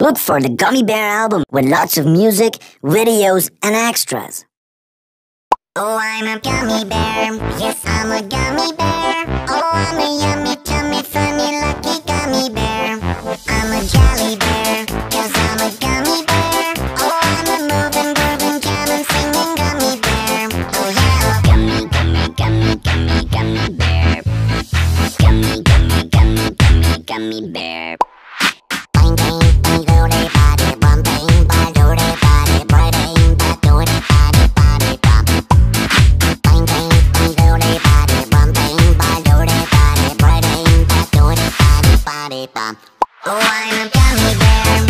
Look for the Gummy Bear album with lots of music, videos, and extras. Oh, I'm a gummy bear. Yes, I'm a gummy bear. Oh, I'm a yummy, tummy, funny, lucky gummy bear. I'm a jelly bear. Yes, I'm a gummy bear. Oh, I'm a moving, grooving, jamming, singing gummy bear. Oh, yeah. Gummy, gummy, gummy, gummy, gummy bear. Gummy, Oh, I'm a gummy bear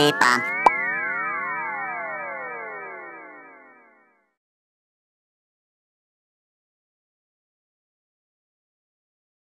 Bipa.